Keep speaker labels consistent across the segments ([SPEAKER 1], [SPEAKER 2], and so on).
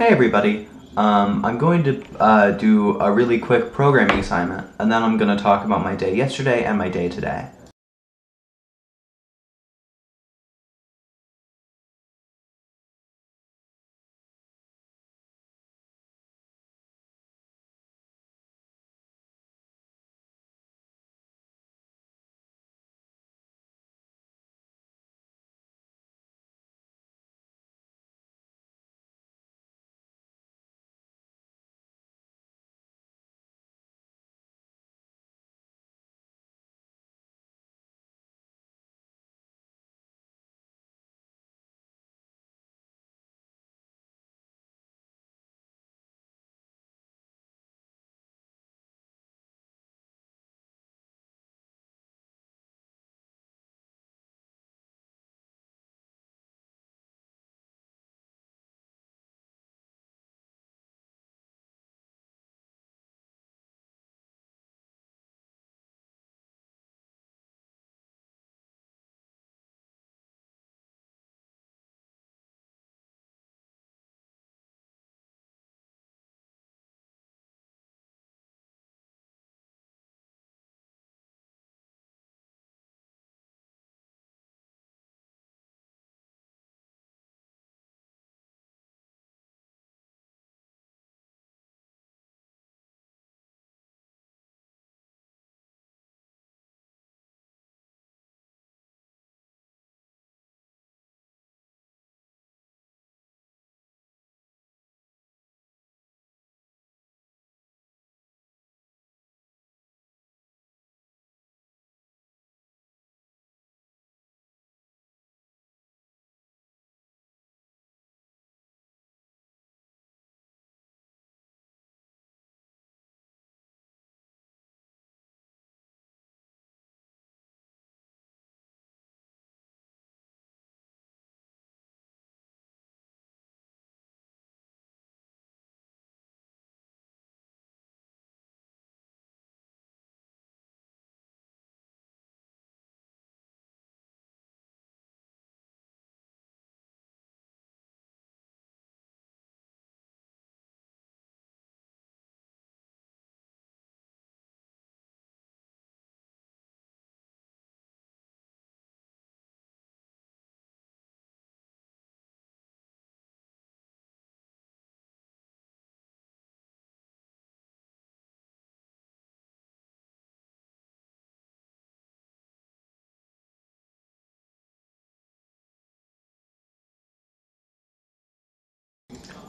[SPEAKER 1] Hey everybody, um, I'm going to uh, do a really quick programming assignment, and then I'm going to talk about my day yesterday and my day today.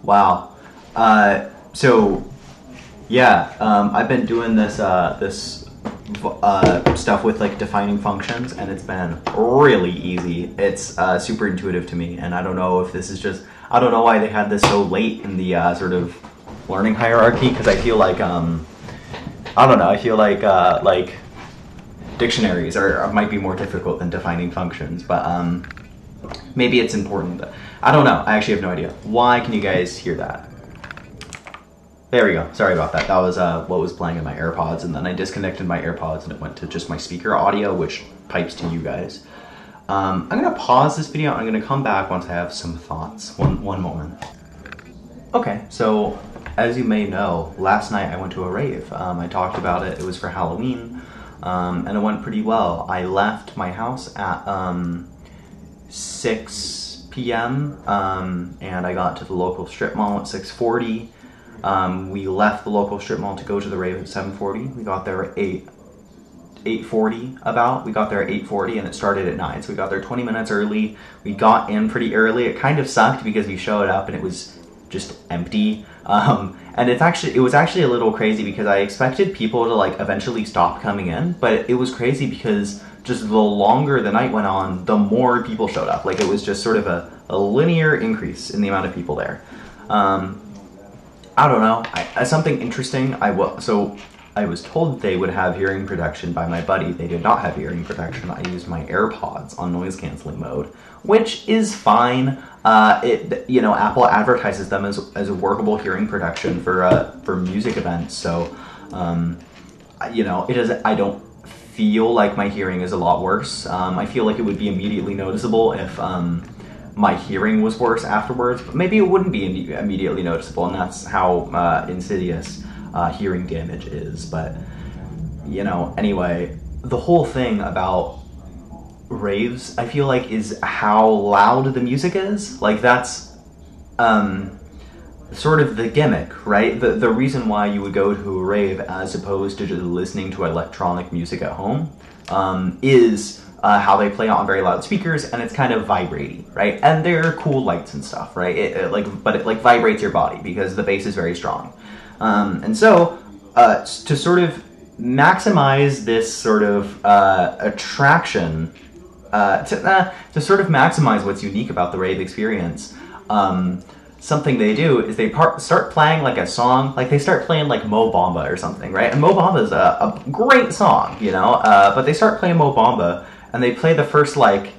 [SPEAKER 1] Wow. Uh, so, yeah, um, I've been doing this uh, this uh, stuff with like defining functions, and it's been really easy. It's uh, super intuitive to me, and I don't know if this is just I don't know why they had this so late in the uh, sort of learning hierarchy because I feel like um, I don't know. I feel like uh, like dictionaries are might be more difficult than defining functions, but um, maybe it's important. I don't know. I actually have no idea. Why can you guys hear that? There we go. Sorry about that. That was uh, what was playing in my AirPods, and then I disconnected my AirPods and it went to just my speaker audio, which pipes to you guys. Um, I'm gonna pause this video. I'm gonna come back once I have some thoughts. One one moment. Okay, so as you may know, last night I went to a rave. Um, I talked about it. It was for Halloween, um, and it went pretty well. I left my house at um, six p.m. Um, and I got to the local strip mall at 6:40. Um, we left the local strip mall to go to the rave at 7:40. We got there at 8 8:40 about. We got there at 8:40 and it started at 9. So we got there 20 minutes early. We got in pretty early. It kind of sucked because we showed up and it was just empty. Um, and it's actually it was actually a little crazy because I expected people to like eventually stop coming in, but it was crazy because just the longer the night went on, the more people showed up. Like it was just sort of a, a linear increase in the amount of people there. Um, I don't know. I, something interesting. I was so I was told they would have hearing protection by my buddy. They did not have hearing protection. I used my AirPods on noise canceling mode, which is fine. Uh, it you know Apple advertises them as, as a workable hearing protection for uh, for music events. So um, you know it is. I don't feel like my hearing is a lot worse. Um, I feel like it would be immediately noticeable if um, my hearing was worse afterwards, but maybe it wouldn't be imme- immediately noticeable, and that's how uh, insidious uh, hearing damage is. But you know, anyway, the whole thing about raves, I feel like, is how loud the music is. Like that's um, sort of the gimmick, right? The the reason why you would go to a rave as opposed to just listening to electronic music at home um, is uh, how they play on very loud speakers, and it's kind of vibrating, right? And they're cool lights and stuff, right? It, it, like, but it like vibrates your body because the bass is very strong, um, and so uh, to sort of maximize this sort of uh, attraction, uh, to uh, to sort of maximize what's unique about the rave experience. Um, something they do is they start playing like a song, like they start playing like Mo Bamba or something, right? And Mo Bamba is a, a great song, you know, uh, but they start playing Mo Bamba and they play the first like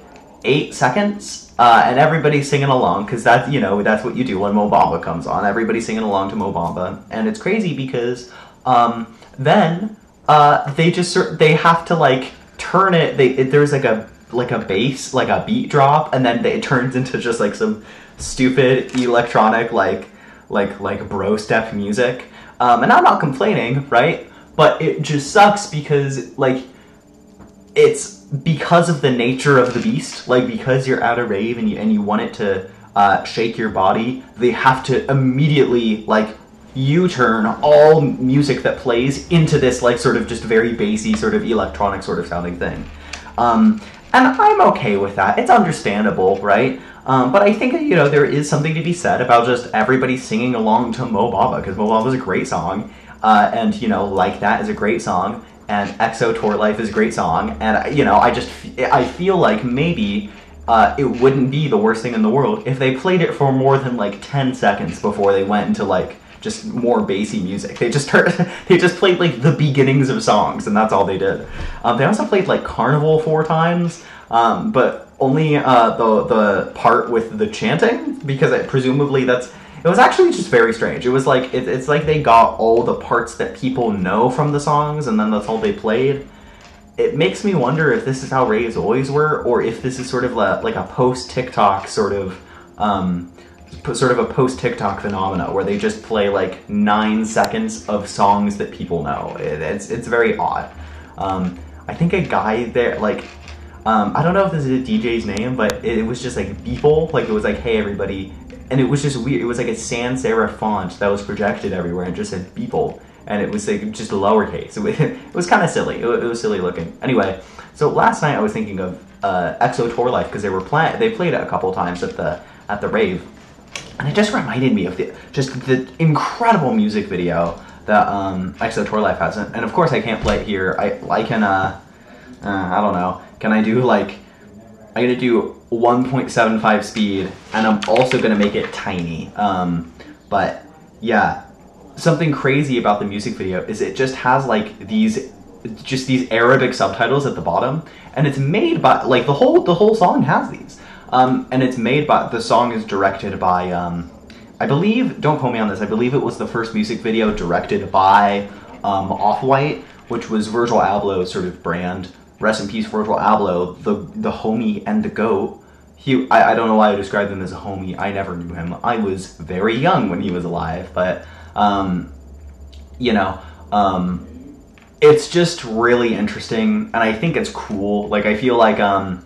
[SPEAKER 1] eight seconds, uh, and everybody's singing along because that's you know that's what you do when Mo Bamba comes on. Everybody's singing along to Mo Bamba, and it's crazy because um, then uh, they just they have to like turn it. They it, there's like a like a bass like a beat drop, and then it turns into just like some stupid electronic like like like bro step music. Um, and I'm not complaining, right? But it just sucks because like it's because of the nature of the beast, like because you're at a rave and you and you want it to uh, shake your body, they have to immediately like U-turn all music that plays into this like sort of just very bassy sort of electronic sort of sounding thing. Um, and I'm okay with that. It's understandable, right? Um, but I think you know there is something to be said about just everybody singing along to Mo Bamba because Mo Bamba is a great song, uh, and you know like that is a great song, and XO Tour Llif3 is a great song, and you know I just I feel like maybe uh, it wouldn't be the worst thing in the world if they played it for more than like ten seconds before they went into like just more bassy music. They just heard, they just played like the beginnings of songs, and that's all they did. Um, they also played like Carnival four times, um, but only uh, the the part with the chanting because it, presumably that's it was actually just very strange. It was like it, it's like they got all the parts that people know from the songs, and then that's all they played. It makes me wonder if this is how raves always were, or if this is sort of a, like a post TikTok sort of um, sort of a post TikTok phenomena where they just play like nine seconds of songs that people know. It, it's it's very odd. Um, I think a guy there like um, I don't know if this is a DJ's name, but it, was just like Beeple. Like it was like, hey everybody, and it was just weird. It was like a sans serif font that was projected everywhere and just said Beeple, and it was like just lowercase. It, was kind of silly. It, it, was silly looking. Anyway, so last night I was thinking of uh, XO Tour Llif3 because they were playing. They played it a couple times at the at the rave, and it just reminded me of the just the incredible music video that um, XO Tour Llif3 has. And, and of course I can't play it here. I I can uh, uh I don't know can I do like, I'm gonna do 1.75 speed, and I'm also gonna make it tiny. Um, but yeah, something crazy about the music video is it just has like these, just these Arabic subtitles at the bottom, and it's made by like the whole the whole song has these, um, and it's made by the song is directed by. Um, I believe, don't quote me on this, I believe it was the first music video directed by um, Off White, which was Virgil Abloh's sort of brand rest in peace, Virgil Abloh, the the homie and the goat. He, I, I don't know why I described him as a homie. I never knew him. I was very young when he was alive, but um, you know, um, it's just really interesting, and I think it's cool. Like I feel like um,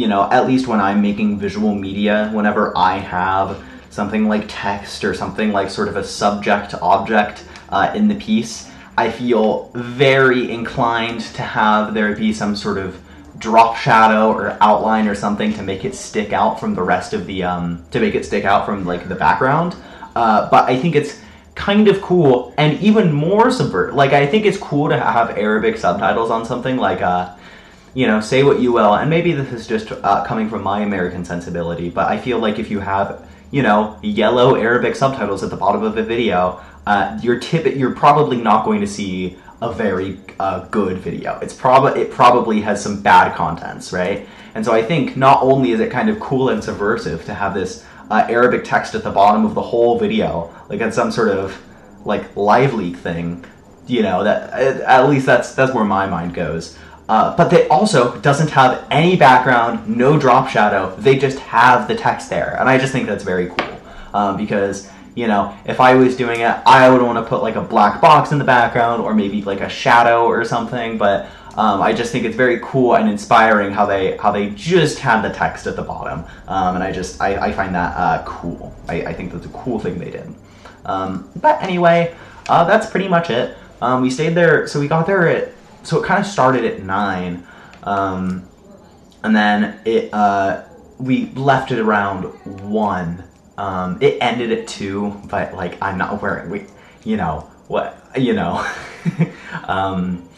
[SPEAKER 1] you know, at least when I'm making visual media, whenever I have something like text or something like sort of a subject object uh, in the piece, I feel very inclined to have there be some sort of drop shadow or outline or something to make it stick out from the rest of the um, to make it stick out from like the background. Uh, but I think it's kind of cool and even more subvert. Like I think it's cool to have Arabic subtitles on something like uh, you know, say what you will, and maybe this is just uh, coming from my American sensibility, but I feel like if you have you know yellow Arabic subtitles at the bottom of a video, uh, you're tip you're probably not going to see a very uh, good video. It's probably it probably has some bad contents, right? And so I think not only is it kind of cool and subversive to have this uh, Arabic text at the bottom of the whole video, like at some sort of like LiveLeak thing, you know that at least that's that's where my mind goes. Uh, but they also doesn't have any background, no drop shadow. They just have the text there, and I just think that's very cool um, because you know if I was doing it, I would want to put like a black box in the background or maybe like a shadow or something. But um, I just think it's very cool and inspiring how they how they just have the text at the bottom, um, and I just I, I find that uh, cool. I, I think that's a cool thing they did. Um, but anyway, uh, that's pretty much it. Um, we stayed there, so we got there at so it kind of started at nine, um, and then it uh, we left it around one. Um, it ended at two, but like I'm not wearing we, you know what you know. um,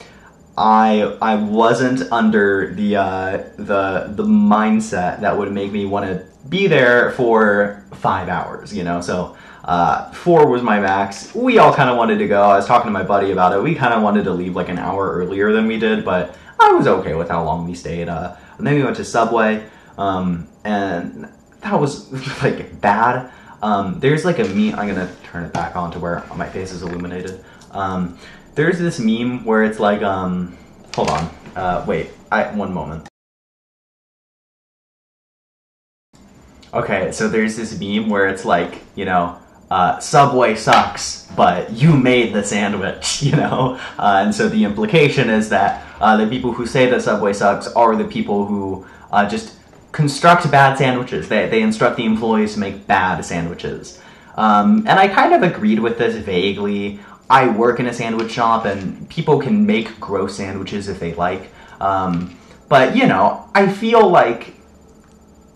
[SPEAKER 1] I I wasn't under the uh, the the mindset that would make me want to be there for five hours. You know, so uh, four was my max. We all kind of wanted to go. I was talking to my buddy about it. We kind of wanted to leave like an hour earlier than we did, but I was okay with how long we stayed. Uh, and then we went to Subway, um, and that was like bad. Um, there's like a meme. I'm gonna turn it back on to where my face is illuminated. Um, there's this meme where it's like, um, hold on, uh, wait, I one moment. Okay, so there's this meme where it's like, you know, uh, Subway sucks, but you made the sandwich, you know? Uh, and so the implication is that uh, the people who say that Subway sucks are the people who uh, just construct bad sandwiches. They, they instruct the employees to make bad sandwiches. Um, and I kind of agreed with this vaguely. I work in a sandwich shop, and people can make gross sandwiches if they like. Um, but, you know, I feel like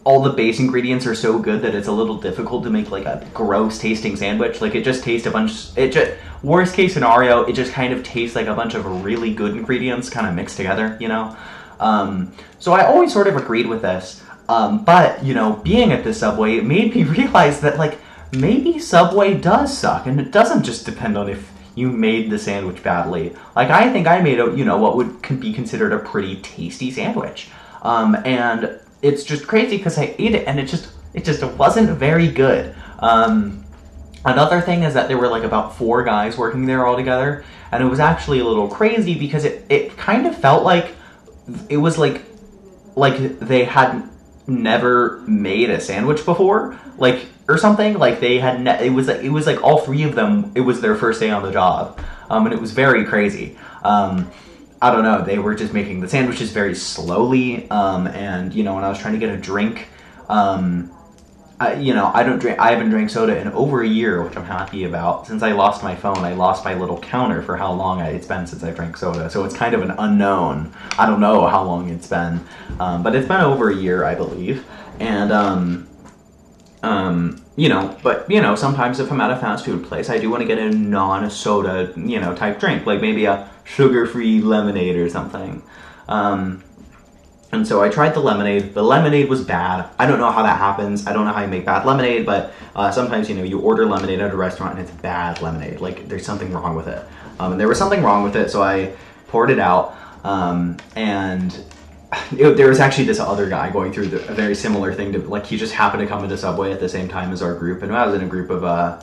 [SPEAKER 1] all the base ingredients are so good that it's a little difficult to make like a gross tasting sandwich. Like it just tastes a bunch. It just worst case scenario, it just kind of tastes like a bunch of really good ingredients kind of mixed together. You know. Um, so I always sort of agreed with this. Um, but you know, being at the subway, it made me realize that like maybe Subway does suck, and it doesn't just depend on if you made the sandwich badly. Like I think I made a you know what would be considered a pretty tasty sandwich. Um, and it's just crazy because I ate it and it just it just wasn't very good. Um, another thing is that there were like about four guys working there all together, and it was actually a little crazy because it it kind of felt like it was like like they had never made a sandwich before, like or something. Like they had ne- it was like it was like all three of them. It was their first day on the job, um, and it was very crazy. Um, I don't know. They were just making the sandwiches very slowly, um, and you know, when I was trying to get a drink, um, I, you know, I don't drink. I haven't drank soda in over a year, which I'm happy about. Since I lost my phone, I lost my little counter for how long it's been since I drank soda. So it's kind of an unknown. I don't know how long it's been, um, but it's been over a year, I believe. And um, um, you know, but you know, sometimes if I'm at a fast food place, I do want to get a non-soda, you know, type drink, like maybe a sugar-free lemonade or something. Um, and so I tried the lemonade. The lemonade was bad. I don't know how that happens. I don't know how you make bad lemonade, but uh, sometimes, you know, you order lemonade at a restaurant and it's bad lemonade. Like, there's something wrong with it. Um, and there was something wrong with it, so I poured it out. Um, and it, there was actually this other guy going through the, a very similar thing to, like, he just happened to come into Subway at the same time as our group. And I was in a group of, uh,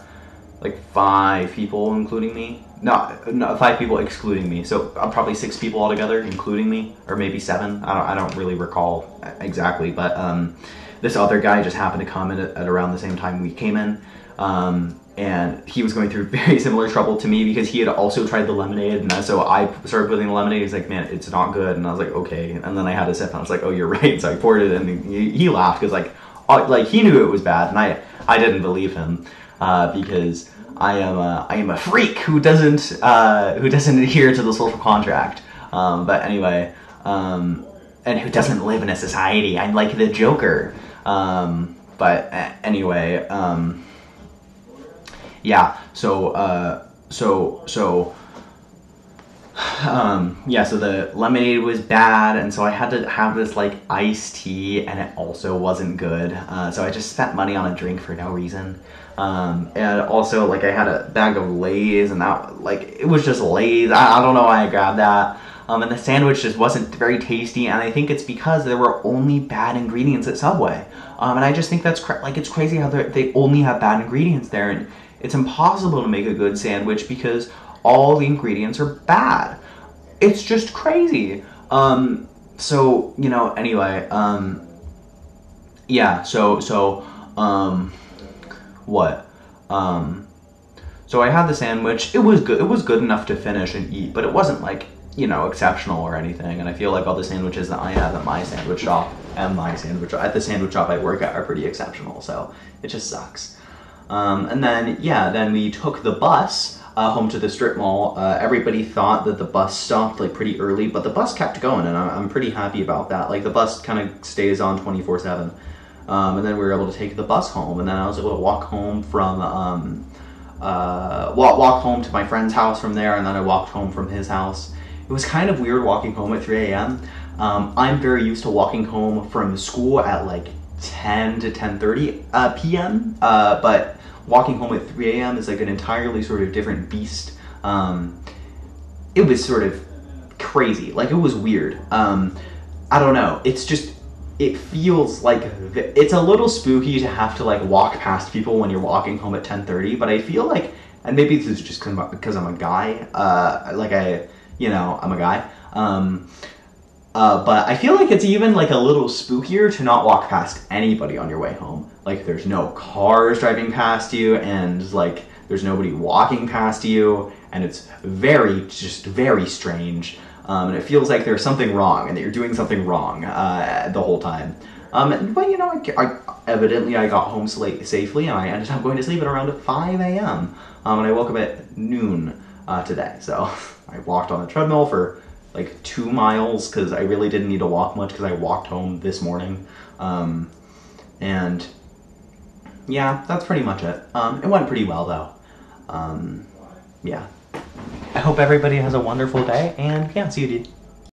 [SPEAKER 1] like, five people, including me no, no, five people excluding me. So uh, probably six people altogether, including me, or maybe seven. I don't, I don't really recall exactly. But um, this other guy just happened to come in at, at around the same time we came in, um, and he was going through very similar trouble to me because he had also tried the lemonade, and so I started putting the lemonade. He's like, "Man, it's not good," and I was like, "Okay." And then I had a sip, and I was like, "Oh, you're right." So I poured it, and he, he laughed because like, uh, like he knew it was bad, and I, I didn't believe him uh, because I am a, I am a freak who doesn't uh, who doesn't adhere to the social contract. Um, but anyway, um, and who doesn't live in a society. I'm like the Joker. Um, but anyway, um, yeah. So uh, so so. Um, yeah, so the lemonade was bad, and so I had to have this like iced tea, and it also wasn't good. Uh, so I just spent money on a drink for no reason. Um, and also, like, I had a bag of Lay's, and that, like, it was just Lay's. I, I don't know why I grabbed that. Um, and the sandwich just wasn't very tasty, and I think it's because there were only bad ingredients at Subway. Um, and I just think that's cra- like it's crazy how they only have bad ingredients there, and it's impossible to make a good sandwich because all the ingredients are bad. It's just crazy. Um, so you know, anyway, um, yeah. So so um, what? Um, so I had the sandwich. It was good. It was good enough to finish and eat, but it wasn't like you know exceptional or anything. And I feel like all the sandwiches that I have at my sandwich shop and my sandwich at the sandwich shop I work at are pretty exceptional. So it just sucks. Um, and then yeah, then we took the bus uh, home to the strip mall. Uh, everybody thought that the bus stopped like pretty early, but the bus kept going, and I'm, I'm pretty happy about that. Like the bus kind of stays on 24 seven. Um, and then we were able to take the bus home, and then I was able to walk home from um, uh, walk walk home to my friend's house from there, and then I walked home from his house. It was kind of weird walking home at 3 a.m. Um, I'm very used to walking home from school at like 10 to 10:30 uh, p.m. Uh, but walking home at 3 a.m. is like an entirely sort of different beast. Um, it was sort of crazy, like it was weird. Um, I don't know. It's just it feels like it's a little spooky to have to like walk past people when you're walking home at 10:30. But I feel like, and maybe this is just because I'm a guy. Uh, like I, you know, I'm a guy. Um, uh, but I feel like it's even like a little spookier to not walk past anybody on your way home. Like there's no cars driving past you, and like there's nobody walking past you, and it's very just very strange. Um, and it feels like there's something wrong, and that you're doing something wrong uh, the whole time. Um, but you know, I, I, evidently I got home safely, and I ended up going to sleep at around 5 a.m. Um, and I woke up at noon uh, today. So I walked on the treadmill for like two miles because I really didn't need to walk much because I walked home this morning. Um, and yeah, that's pretty much it. Um, it went pretty well though. Um, yeah. I hope everybody has a wonderful day and yeah, see you dude.